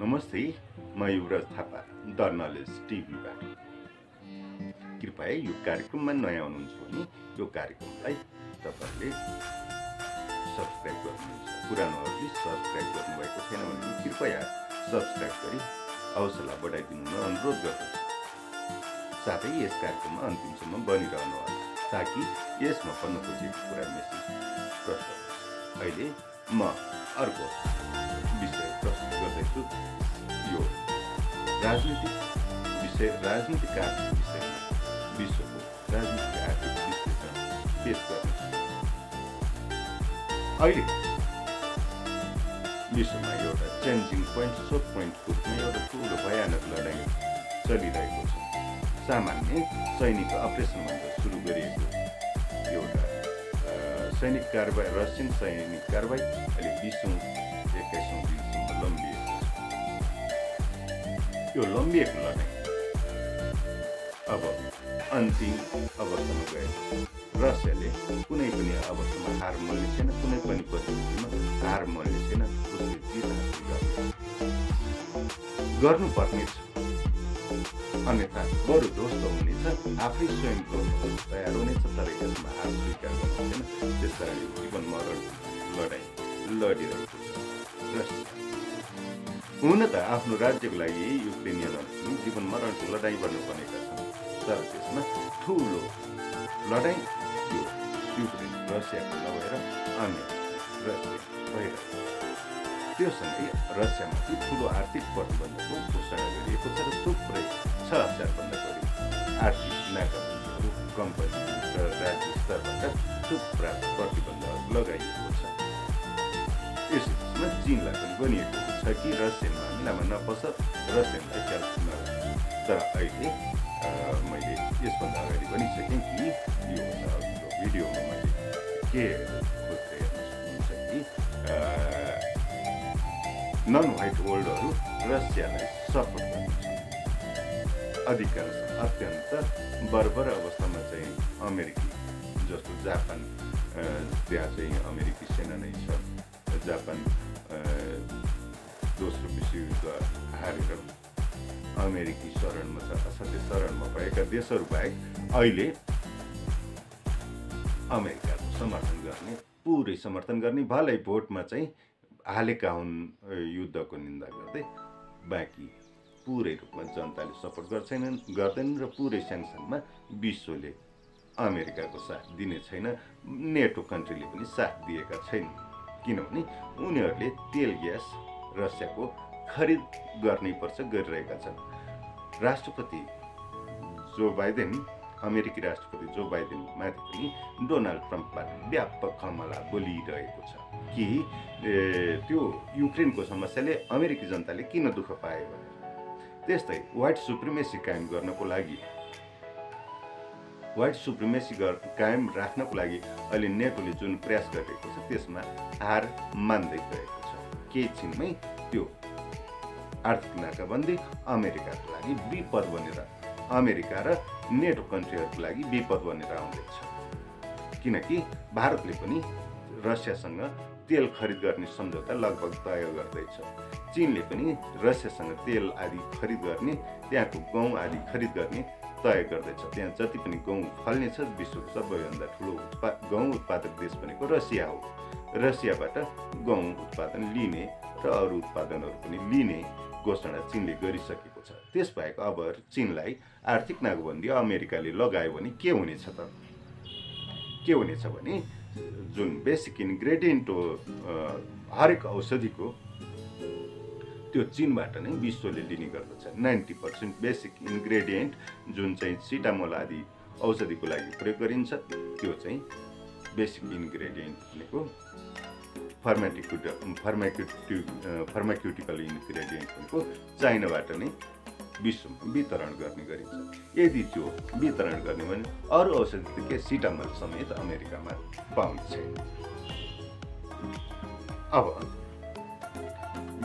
नमस्ते म Yuvraj Thapa the knowledge टिभीबाट। कृपया यो कार्यक्रममा नयाँ हुनुहुन्छ भने यो कार्यक्रमलाई तपाईँहरूले सब्सक्राइब गर्नुहुन्छ। पुरानोहरूले सब्सक्राइब गर्नुभएको छैन भने कृपया सब्सक्राइब गरी हौसला बढाइदिनु हुन अनुरोध गर्दछु। साथै यस कार्यक्रममा अन्तिमसम्म बनिरहनु होला ताकि यसमा पढ्न खोजेको कुरा मेसेज होस्। अहिले म अर्को विषय प्रस्तुत गर्दैछु यो राजनीतिक विषय राजनीतिक आर्थिक विषयमा विश्वको राजनीतिक आर्थिक विश्लेषण पेस गर्नेछु अहिले विश्वमा एउटा चेन्जिङ पोइन्ट सोक पोइन्टको एउटा ठुलो भयानक लडाइँ चलिरहेको छ सामान्य सैनिक अपरेसनभन्दा सुरु गरिएको सैनिक कारवाही रसियन सैनिक कारवाही अहिले बिसौँ एक्काइसौँ दिनसम्म लम्बिएको छ यो लम्बिएको लडाइँ अब अन्तिम अवस्थामा गएको रसियाले कुनै पनि अवस्थामा हार मल्ने छैन कुनै पनि परिस्थितिमा हार मल्ने छैन उसले जित हासिल गर्ने गर्नुपर्ने छ अन्यथा बरु ध्वस्त हुनेछ आफै स्वयं तयार हुनेछ तर यसमा स्वीकार गर्नु यो जीवन मरण लडाइँ लडिरहेको छ हुन त आफ्नो राज्यको लागि युक्रेनियनहरू जीवन मरणको लडाइँ गर्न बनेका छन् तर त्यसमा ठुलो लडाइँ युक्रेन रसियाको नभएर अन्य रसिया भइरहेको त्योसँगै रसियामाथि ठुलो आर्थिक प्रतिबन्धको घोषणा गरिएको छ र थुप्रै छ हजारभन्दा बढी आर्थिक नाकाबन्दीहरू कम्पनी र राज्य स्तरबाट थुप्रा प्रतिबन्धहरू लगाइएको छ यस चिनलाई पनि भनिएको छ कि रसियन मामिलामा नपस रसियनलाई हेल्प तर अहिले मैले यसभन्दा अगाडि भनिसकेँ कि यो भिडियोमा मैले के खोजेर हेर्न सक्नुहुन्छ कि नन व्हाइट वर्ल्डहरू रसियालाई सपोर्ट गर्दछ अधिकांश अत्यन्त बर्बर अवस्थामा चाहिँ अमेरिकी जस्तो जापान त्यहाँ चाहिँ अमेरिकी सेना नै छ जापान दोस्रो विश्वयुद्ध हारेर अमेरिकी शरणमा छ असाध्यै शरणमा भएका देशहरू बाहेक अहिले अमेरिकाको समर्थन गर्ने पुरै समर्थन गर्ने भलै भोटमा चाहिँ हालेका हुन् युद्धको निन्दा गर्दै बाँकी पुरै रूपमा जनताले सपोर्ट गर्छैनन् गर्दैनन् र पुरै स्याङसङमा विश्वले अमेरिकाको साथ दिने छैन नेटो कन्ट्रीले पनि साथ दिएका छैनन्। किनभने उनीहरूले तेल ग्यास रसियाको खरिद गर्नै पर्छ गरिरहेका छन्। राष्ट्रपति जो बाइडेन अमेरिकी राष्ट्रपति जो बाइडेनमाथि पनि डोनाल्ड ट्रम्पबाट व्यापक हमला बोलिरहेको छ। कि त्यो युक्रेनको समस्याले अमेरिकी जनताले किन दुःख पायो भनेर। त्यस्तै व्हाइट सुप्रिमेसी कायम गर्नको लागि व्हाइट सुप्रिमेसी कायम राख्नको लागि अहिले नेटोले जुन प्रयास गरिरहेको छ त्यसमा हार मान्दै गएको छ। केही छिनमै त्यो आर्थिक नाकाबन्दी अमेरिकाको लागि विपद बनेर अमेरिका र नेटो कन्ट्रीहरूको लागि विपद बनेर आउँदैछ। किनकि भारतले पनि रसियासँग तेल खरिद गर्ने सम्झौता लगभग तय गर्दैछ। चिनले पनि रसियासँग तेल आदि खरिद गर्ने त्यहाँको गहुँ आदि खरिद गर्ने तय गर्दैछ त्यहाँ जति पनि गहुँ फल्नेछ विश्वको सबैभन्दा ठुलो उत्पा गहुँ उत्पादक देश भनेको रसिया हो। रसियाबाट गहुँ उत्पादन लिने र अरू उत्पादनहरू पनि लिने घोषणा चिनले गरिसकेको छ। त्यसबाहेक अब चिनलाई आर्थिक नागबन्दी अमेरिकाले लगायो भने के हुनेछ त? के हुनेछ भने जुन बेसिक इन्ग्रेडियन्ट हो हरेक औषधिको त्यो चिनबाट नै विश्वले लिने गर्दछ। नाइन्टी पर्सेन्ट बेसिक इन्ग्रेडियन्ट जुन चाहिँ सिटामोल आदि औषधिको लागि प्रयोग गरिन्छ त्यो चाहिँ बेसिक इन्ग्रेडियन्ट भनेको फर्माटिक्युट फर्माक्युटि फर्माक्युटिकल इन्ग्रेडियन्ट भनेको चाइनाबाट नै विश्वमा वितरण गर्ने गरिन्छ। यदि त्यो वितरण गर्ने भने अरू औषधि के? सिटामल समेत अमेरिकामा पाउने छैन अब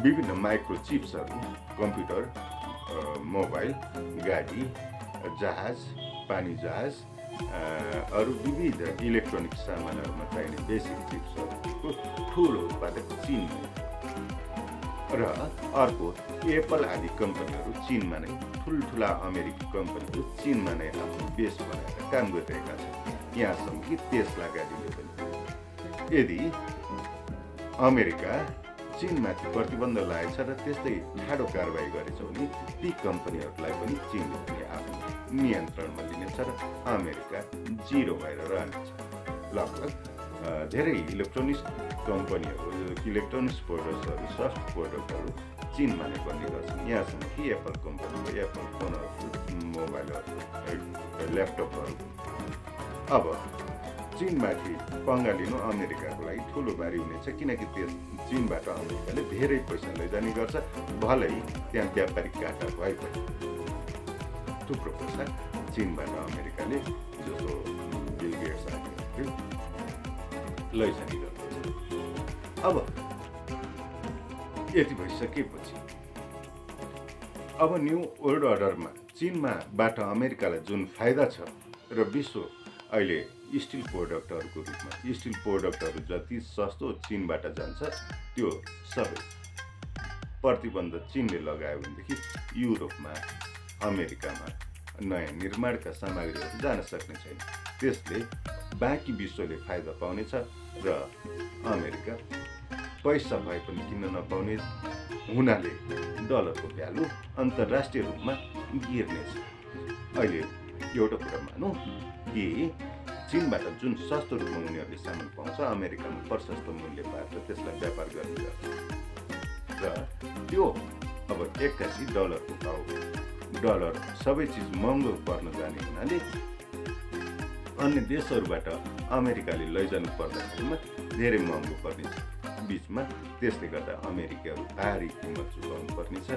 विभिन्न माइक्रोचिप्सहरू कम्प्युटर मोबाइल गाडी जहाज पानी जहाज अरू विविध इलेक्ट्रोनिक सामानहरूमा चाहिने बेसिक चिप्सहरूको ठुलो उत्पादक चिन र अर्को एप्पल आदि कम्पनीहरू चिनमा नै ठुल्ठुला अमेरिकी कम्पनीहरू चिनमा नै आफ्नो बेस बनाएर काम गरिरहेका छन्। यहाँसम्म कि तेस्ला गाडीले पनि। यदि अमेरिका चिनमाथि प्रतिबन्ध लागेको छ र त्यस्तै ठाडो कारवाही गरेछ भने ती कम्पनीहरूलाई पनि चिनले पनि आफ्नो नियन्त्रणमा लिनेछ र अमेरिका जिरो भएर रहनेछ। लगभग धेरै इलेक्ट्रोनिक्स कम्पनीहरू इलेक्ट्रोनिक्स प्रोडक्ट्सहरू सफ्ट प्रोडक्टहरू चिनमा नै बन्ने गर्छन्। यहाँसम्म कि एप्पल कम्पनीको एप्पल फोनहरू मोबाइलहरू ल्यापटपहरू। अब चिनमाथि पङ्गा लिनु अमेरिकाको लागि ठुलो बारी हुनेछ किनकि त्यस चिनबाट अमेरिकाले धेरै पैसा लैजाने गर्छ। भलै त्यहाँ व्यापारिक घाटा भए पनि। थुप्रो पैसा चिनबाट अमेरिकाले जसो बिल गेट्स आएको लैजाने गर्दछ। अब यति भइसकेपछि अब न्यू वर्ल्ड अर्डरमा चिनमाबाट अमेरिकालाई जुन फाइदा छ र विश्व अहिले स्टिल प्रोडक्टहरूको रूपमा। स्टिल प्रोडक्टहरू जति सस्तो चिनबाट जान्छ त्यो सबै प्रतिबन्ध चिनले लगायो भनेदेखि युरोपमा अमेरिकामा नयाँ निर्माणका सामग्रीहरू जान सक्ने छैन। त्यसले बाँकी विश्वले फाइदा पाउनेछ र अमेरिका पैसा भए पनि किन्न नपाउने हुनाले डलरको भ्यालु अन्तर्राष्ट्रिय रूपमा गिर्नेछ अहिले एउटा कुरा मानौँ कि चिनबाट जुन सस्तो रूपमा उनीहरूले सामान पाउँछ अमेरिकामा प्रशस्त मूल्य पाएर त्यसलाई व्यापार गर्ने गर्छ। र त्यो अब एक्कासी डलरको भाउ डलर सबै चिज महँगो पर्न जाने हुनाले अन्य देशहरूबाट अमेरिकाले लैजानु पर्दाखेरिमा धेरै महँगो पर्नेछ। बिचमा त्यसले गर्दा अमेरिकाहरू भारी किम्मत चुकाउनु पर्नेछ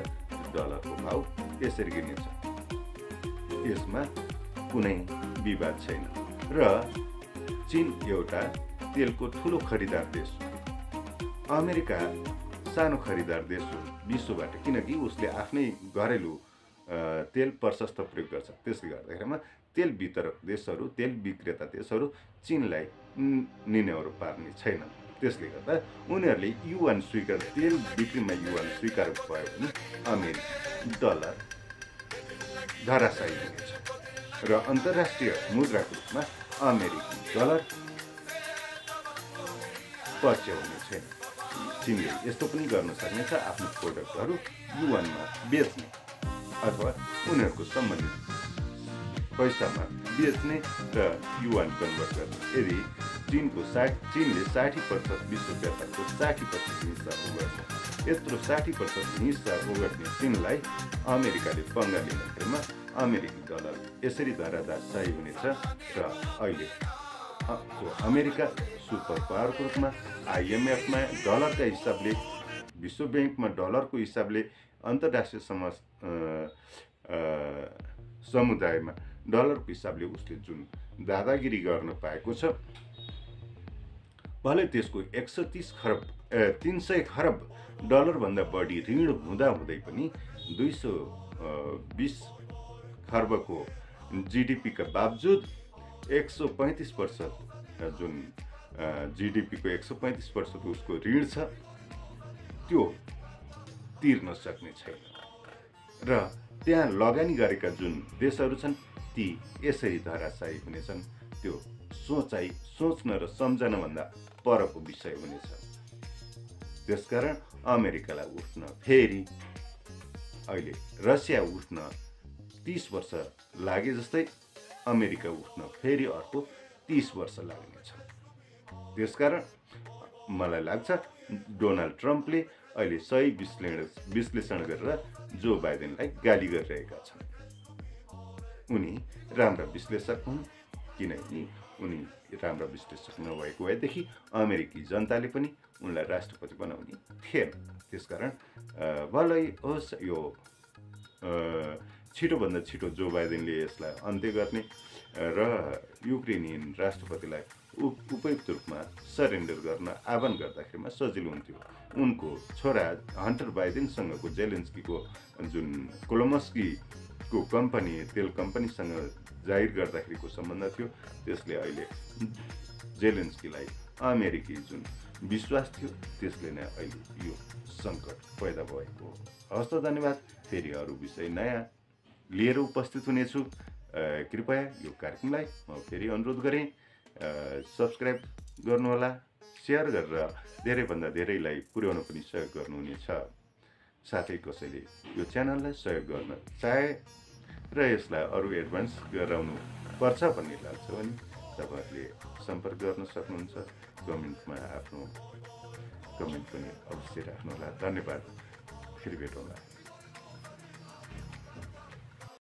डलरको भाउ यसरी गिर्नेछ। यसमा कुनै विवाद छैन। र चिन एउटा तेलको ठुलो खरिदार देश हो। अमेरिका सानो खरिदार देश हो विश्वबाट किनकि उसले आफ्नै घरेलु तेल प्रशस्त प्रयोग गर्छ। त्यसले गर्दाखेरिमा तेल वितरक देशहरू तेल विक्रेता देशहरू चिनलाई निनेहरू पार्ने छैन त्यसले गर्दा उनीहरूले युवान स्वीकार तेल बिक्रीमा युवान स्वीकार भयो भने अमेरिकी डलर धराशायी हुनेछ। र अन्तर्राष्ट्रिय मुद्राको रूपमा अमेरिकी डलर पच्याउने छैन। चिनले यस्तो पनि गर्न सक्नेछ आफ्नो प्रोडक्टहरू युवानमा बेच्ने अथवा उनीहरूको सम्बन्धित पैसामा बेच्ने र युवान कन्भर्ट गर्ने। यदि चिनको साठी चिनले साठी प्रतिशत विश्व व्यापारको साठी प्रतिशत हिस्सा यत्रो साठी प्रतिशत हिस्सा ओगट्ने चिनलाई अमेरिकाले पङ्गा लिँदाखेरिमा अमेरिकी डलर यसरी धराधार हुनेछ र अहिले अमेरिका सुपर पावरको रूपमा आइएमएफमा डलरका हिसाबले विश्व ब्याङ्कमा डलरको हिसाबले अन्तर्राष्ट्रिय समाज समुदायमा डलरको हिसाबले उसले जुन दादागिरी गर्न पाएको छ भले त्यसको एक सय तिस खरब तिन सय खरब डलरभन्दा बढी ऋण हुँदा हुँदै पनि दुई सौ बिस खर्बको जिडिपीका बावजुद एक सौ पैँतिस प्रतिशत जुन जिडिपीको एक सौ पैँतिस प्रतिशत उसको ऋण छ त्यो तिर्न सक्ने छैन। र त्यहाँ लगानी गरेका जुन देशहरू छन् ती यसरी धराशायी हुनेछन् त्यो सोचाइ सोच्न र सम्झनभन्दा परको विषय हुनेछ। त्यसकारण अमेरिकालाई उठ्न फेरि अहिले रसिया उठ्न तिस वर्ष लागे जस्तै अमेरिका उठ्न फेरि अर्को तिस वर्ष लाग्नेछ। त्यसकारण मलाई लाग्छ डोनाल्ड ट्रम्पले अहिले सही विश्लेषण विश्लेषण गरेर जो बाइडेनलाई गाली गरिरहेका छन्। उनी राम्रा विश्लेषक हुन् किनकि उनी राम्रा विश्लेषक नभएको भएदेखि अमेरिकी जनताले पनि उनलाई राष्ट्रपति बनाउने थिएन। त्यसकारण भलै होस् यो छिटोभन्दा छिटो जो बाइडेनले यसलाई अन्त्य गर्ने र युक्रेनियन राष्ट्रपतिलाई उप उपयुक्त रूपमा सरेन्डर गर्न आह्वान गर्दाखेरिमा सजिलो हुन्थ्यो। उनको छोरा हन्टर बाइडेनसँगको जेलेन्स्कीको जुन कोलोमस्की को कम्पनी तेल कम्पनीसँग जाहिर गर्दाखेरिको सम्बन्ध थियो त्यसले अहिले जेलेन्स्कीलाई अमेरिकी जुन विश्वास थियो त्यसले नै अहिले यो सङ्कट पैदा भएको हो। हवस् त धन्यवाद। फेरि अरू विषय नयाँ लिएर उपस्थित हुनेछु। कृपया यो कार्यक्रमलाई म फेरि अनुरोध गरेँ। सब्सक्राइब गर्नुहोला सेयर गरेर धेरैभन्दा धेरैलाई पुर्याउन पनि सहयोग गर्नुहुनेछ। साथै कसैले यो च्यानललाई सहयोग गर्न चाहे र यसलाई अरू एडभान्स गराउनु पर्छ भन्ने लाग्छ भने तपाईँहरूले सम्पर्क गर्न सक्नुहुन्छ। कमेन्टमा आफ्नो कमेन्ट पनि अवश्य राख्नुहोला। धन्यवाद। फेरि भेटौँला।